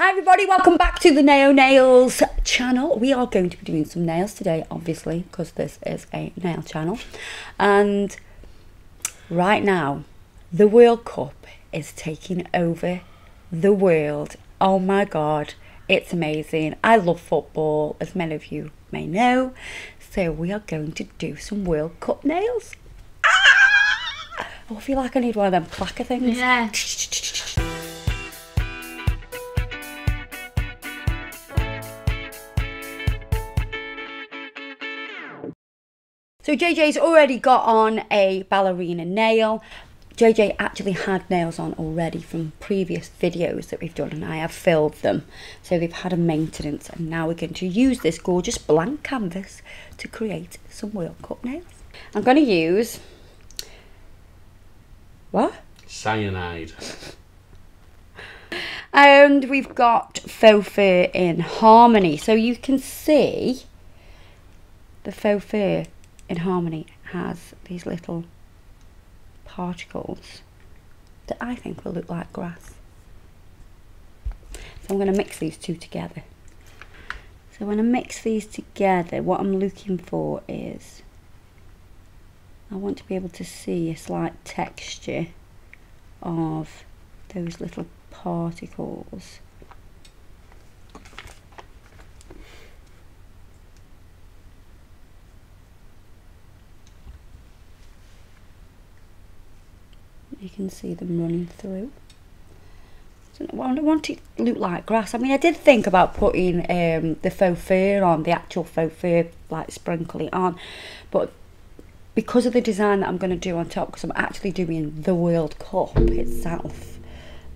Hi everybody, welcome back to the Naio Nails channel. We are going to be doing some nails today, obviously, because this is a nail channel. And right now, the World Cup is taking over the world. Oh my god, it's amazing. I love football, as many of you may know. So we are going to do some World Cup nails. Ah! Oh, I feel like I need one of them clacker things. Yeah. So JJ's already got on a ballerina nail. JJ actually had nails on already from previous videos that we've done and I have filled them. So they've had a maintenance and now we're going to use this gorgeous blank canvas to create some World Cup nails. I'm going to use... What? Cyanide. And we've got faux fur in harmony. So you can see the faux fur in harmony has these little particles that I think will look like grass. So I'm going to mix these two together. So when I mix these together, what I'm looking for is I want to be able to see a slight texture of those little particles. Can see them running through. I don't want it to look like grass. I mean, I did think about putting um, the faux fur on, the actual faux fur, like sprinkle it on. But because of the design that I'm going to do on top, because I'm actually doing the World Cup itself,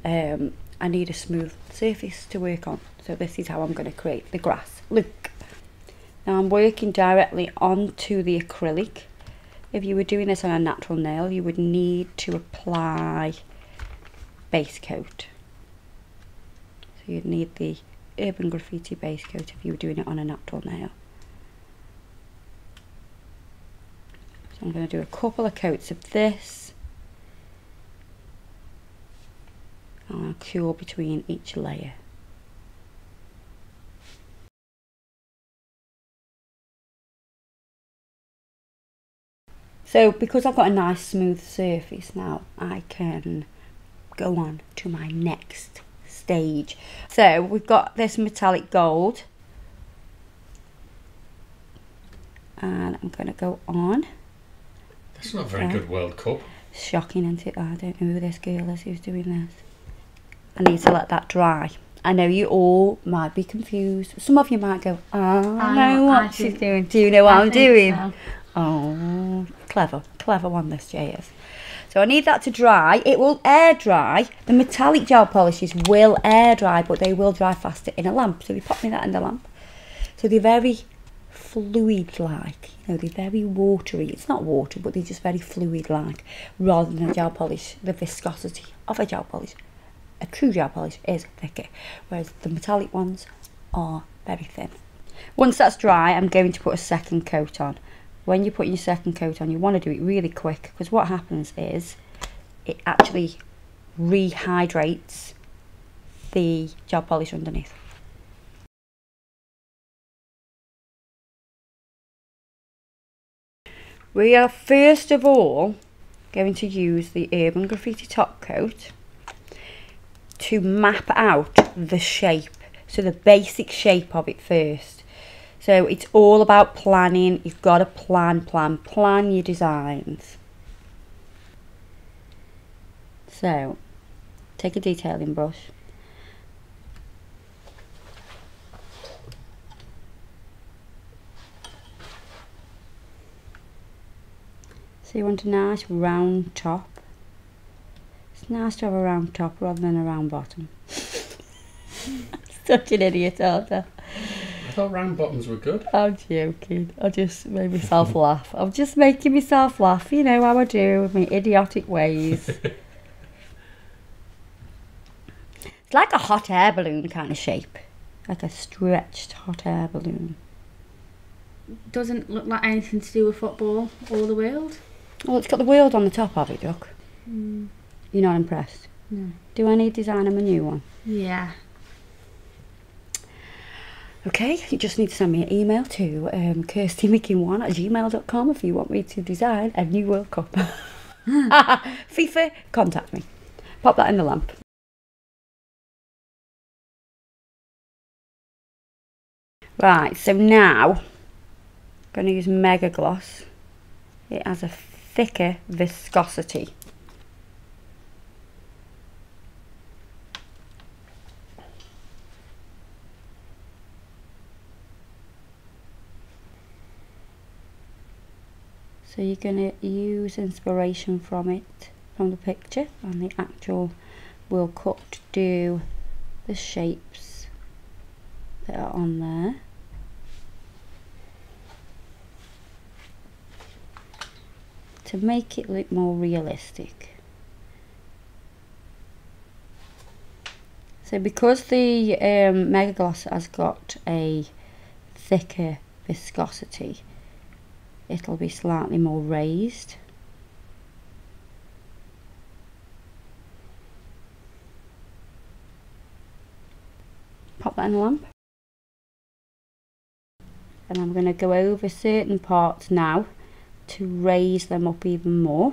um, I need a smooth surface to work on. So this is how I'm going to create the grass look. Now I'm working directly onto the acrylic if you were doing this on a natural nail, you would need to apply base coat. So you'd need the Urban Graffiti base coat if you were doing it on a natural nail. So I'm going to do a couple of coats of this. And I'll cure between each layer. So because I've got a nice smooth surface now, I can go on to my next stage. So we've got this metallic gold. And I'm going to go on. That's not a very good World Cup. Shocking, isn't it? Oh, I don't know who this girl is who's doing this. I need to let that dry. I know you all might be confused. Some of you might go, oh, I know what she's doing. Do you know what I am doing? So. Oh, clever, clever one this is. So I need that to dry. It will air dry. The metallic gel polishes will air dry, but they will dry faster in a lamp. So we pop me that in the lamp. So they're very fluid-like. You know, they're very watery. It's not water, but they're just very fluid-like, rather than a gel polish. The viscosity of a gel polish, a true gel polish, is thicker, whereas the metallic ones are very thin. Once that's dry, I'm going to put a second coat on when you put your second coat on, you want to do it really quick because what happens is it actually rehydrates the gel polish underneath. We are first of all going to use the Urban Graffiti top coat to map out the shape, so the basic shape of it first. So it's all about planning. You've got to plan, plan, plan your designs. So take a detailing brush. So you want a nice round top. It's nice to have a round top rather than a round bottom. Such an idiot, aren't I? I thought round bottoms were good. I'm joking. I just made myself laugh. I'm just making myself laugh. You know how I do with my idiotic ways. it's like a hot air balloon kind of shape. Like a stretched hot air balloon. Doesn't look like anything to do with football or the world. Well, it's got the world on the top of it, look. Mm. You're not impressed? No. Do I need to design him a new one? Yeah. Okay, you just need to send me an email to um, kirstymicky1 at gmail.com if you want me to design a new World Cup. FIFA, contact me. Pop that in the lamp. Right, so now I'm going to use Mega Gloss. It has a thicker viscosity. So you're going to use inspiration from it, from the picture and the actual World Cup to do the shapes that are on there. To make it look more realistic. So because the um, Mega Gloss has got a thicker viscosity, it'll be slightly more raised. Pop that in the lamp. And I'm going to go over certain parts now to raise them up even more.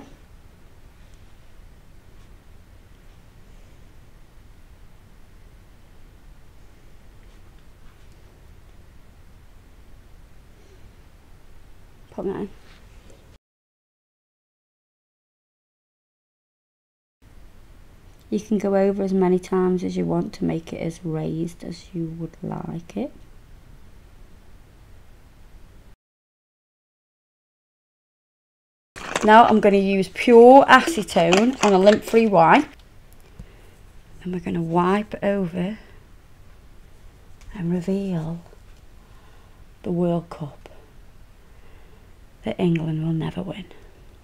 That. You can go over as many times as you want to make it as raised as you would like it. Now I'm going to use pure acetone on a lint-free wipe. And we're going to wipe over and reveal the World Cup that England will never win.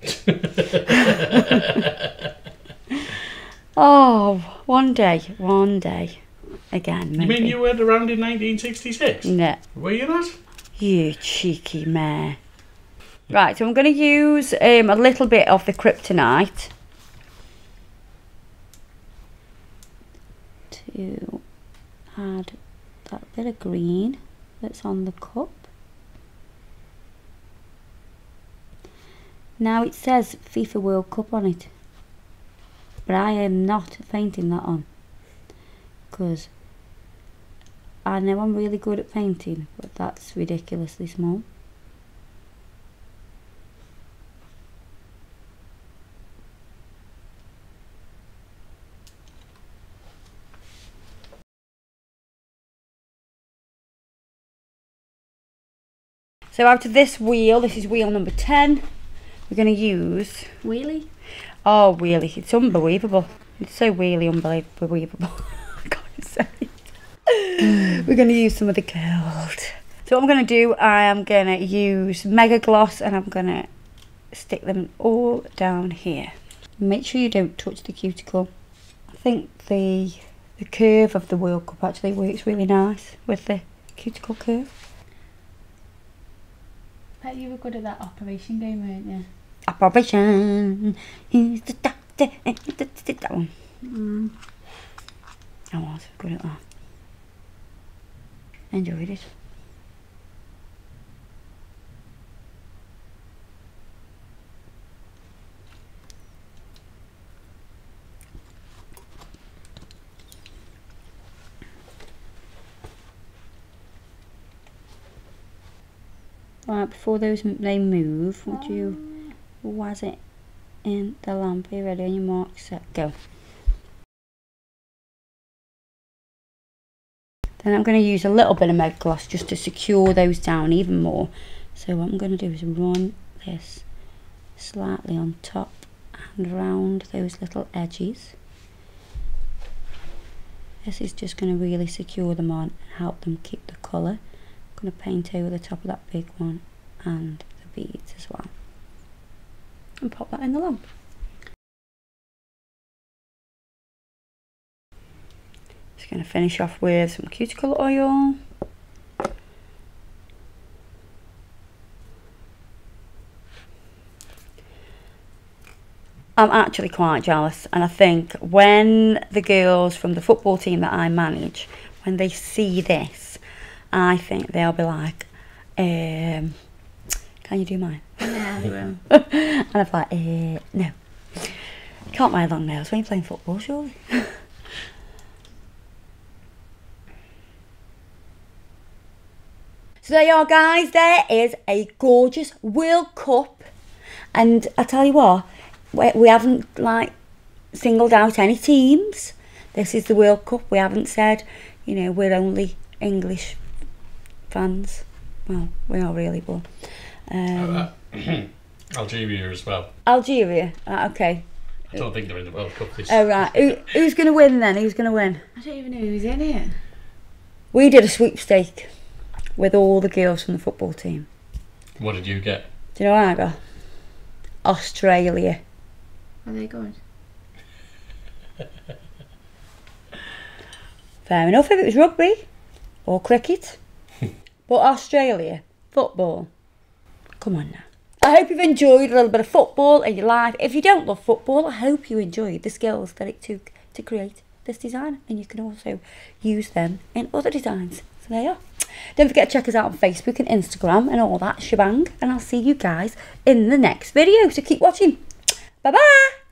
oh, one day, one day. Again, maybe. You mean you went around in 1966? No, Were you not? you cheeky mare. Right, so I'm going to use um, a little bit of the kryptonite to add that bit of green that's on the cup. Now it says FIFA World Cup on it, but I am not painting that on. Because I know I'm really good at painting, but that's ridiculously small. So out of this wheel, this is wheel number 10, we're going to use, Wheelie? oh wheelie, it's unbelievable. It's so wheelie unbelievable. I can't say it. We're going to use some of the gold. So what I'm going to do, I am going to use Mega Gloss and I'm going to stick them all down here. Make sure you don't touch the cuticle. I think the the curve of the World Cup actually works really nice with the cuticle curve. Bet you were good at that operation game, weren't you? Operation. He's the doctor. That one. Mm. I was good at that. Enjoyed it. Right, before those they move, would you um. was it in the lamp? Are you ready on your mark, set, go. Then I'm going to use a little bit of Meg Gloss just to secure those down even more. So what I'm going to do is run this slightly on top and around those little edges. This is just going to really secure them on and help them keep the colour. Going to paint over the top of that big one and the beads as well. And pop that in the lamp. Just going to finish off with some cuticle oil. I'm actually quite jealous, and I think when the girls from the football team that I manage, when they see this, I think they'll be like, um, can you do mine? Yeah, they will. and I'm like, uh, no. Can't wear long nails when you're playing football, surely. so there you are, guys. There is a gorgeous World Cup. And I tell you what, we, we haven't like singled out any teams. This is the World Cup. We haven't said, you know, we're only English fans. Well, we are really, but. Um, Uh, Algeria as well. Algeria. Ah, okay. I don't think they're in the World Cup this. Oh right. Who, who's going to win then? Who's going to win? I don't even know who's in it. We did a sweepstake with all the girls from the football team. What did you get? Do you know what I got? Australia. Are they good? Fair enough if it was rugby or cricket. But Australia, football. Come on now. I hope you've enjoyed a little bit of football in your life. If you don't love football, I hope you enjoyed the skills that it took to create this design. And you can also use them in other designs. So there you are. Don't forget to check us out on Facebook and Instagram and all that shebang. And I'll see you guys in the next video. So keep watching. Bye bye.